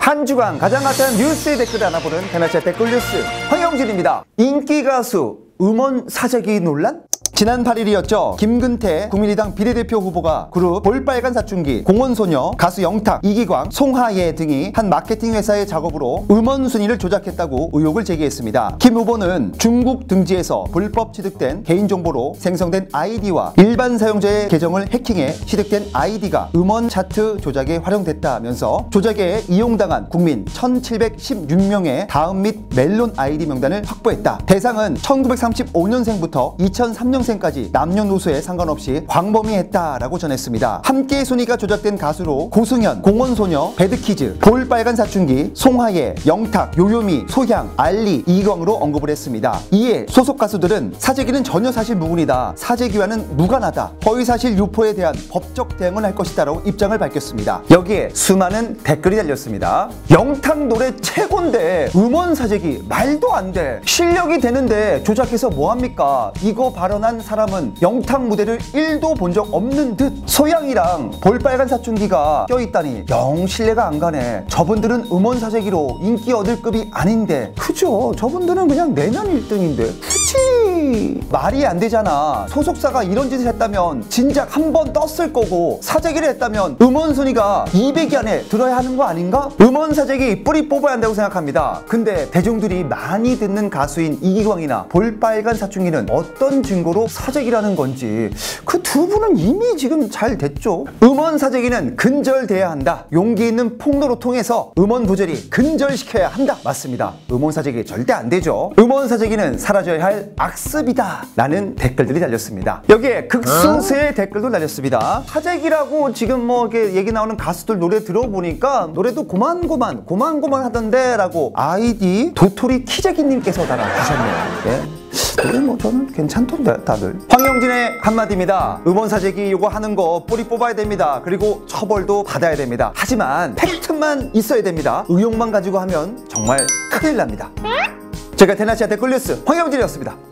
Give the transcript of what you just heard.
한 주간 가장 핫한 뉴스의 댓글을 알아보는 텐아시아 댓글 뉴스 황영진입니다. 인기 가수 음원 사재기 논란? 지난 8일이었죠. 김근태 국민의당 비례대표 후보가 그룹 볼빨간 사춘기, 공원소녀, 가수 영탁, 이기광, 송하예 등이 한 마케팅 회사의 작업으로 음원 순위를 조작했다고 의혹을 제기했습니다. 김 후보는 중국 등지에서 불법 취득된 개인정보로 생성된 아이디와 일반 사용자의 계정을 해킹해 취득된 아이디가 음원 차트 조작에 활용됐다면서 조작에 이용당한 국민 1716명의 다음 및 멜론 아이디 명단을 확보했다. 대상은 1935년생부터 2003년생 까지 남녀노소에 상관없이 광범위했다라고 전했습니다. 함께 순위가 조작된 가수로 고승현, 공원소녀, 배드키즈, 볼빨간 사춘기, 송하예, 영탁, 요요미, 소향, 알리, 이광으로 언급을 했습니다. 이에 소속 가수들은 사재기는 전혀 사실 무근이다. 사재기와는 무관하다. 허위사실 유포에 대한 법적 대응을 할 것이다라고 입장을 밝혔습니다. 여기에 수많은 댓글이 달렸습니다. 영탁 노래 최고인데 음원 사재기 말도 안 돼. 실력이 되는데 조작해서 뭐합니까? 이거 발언한 사람은 영탁 무대를 1도 본 적 없는 듯 소양이랑 볼빨간 사춘기가 껴있다니 영 신뢰가 안 가네. 저분들은 음원 사재기로 인기 얻을 급이 아닌데. 그죠. 저분들은 그냥 내년 1등인데 말이 안 되잖아 소속사가 이런 짓을 했다면 진작 한 번 떴을 거고 사재기를 했다면 음원 순위가 200위 안에 들어야 하는 거 아닌가? 음원 사재기 뿌리 뽑아야 한다고 생각합니다 근데 대중들이 많이 듣는 가수인 이기광이나 볼빨간 사춘기는 어떤 증거로 사재기라는 건지 그 두 분은 이미 지금 잘 됐죠. 음원 사재기는 근절돼야 한다. 용기 있는 폭로로 통해서 음원 부절이 근절시켜야 한다. 맞습니다. 음원 사재기 절대 안 되죠. 음원 사재기는 사라져야 할 악 습이다. 라는 댓글들이 달렸습니다. 여기에 극소수의 댓글도 달렸습니다. 사재기라고 지금 뭐 이렇게 얘기 나오는 가수들 노래 들어보니까 노래도 고만고만 고만고만 하던데 라고 아이디 도토리 키재기님께서 달아주셨네요. 예. 그래 뭐 저는 괜찮던데 다들 황영진의 한마디입니다 음원 사재기 이거 하는 거 뿌리 뽑아야 됩니다 그리고 처벌도 받아야 됩니다 하지만 팩트만 있어야 됩니다 의욕만 가지고 하면 정말 큰일 납니다 제가 테나시아 댓글 뉴스 황영진이었습니다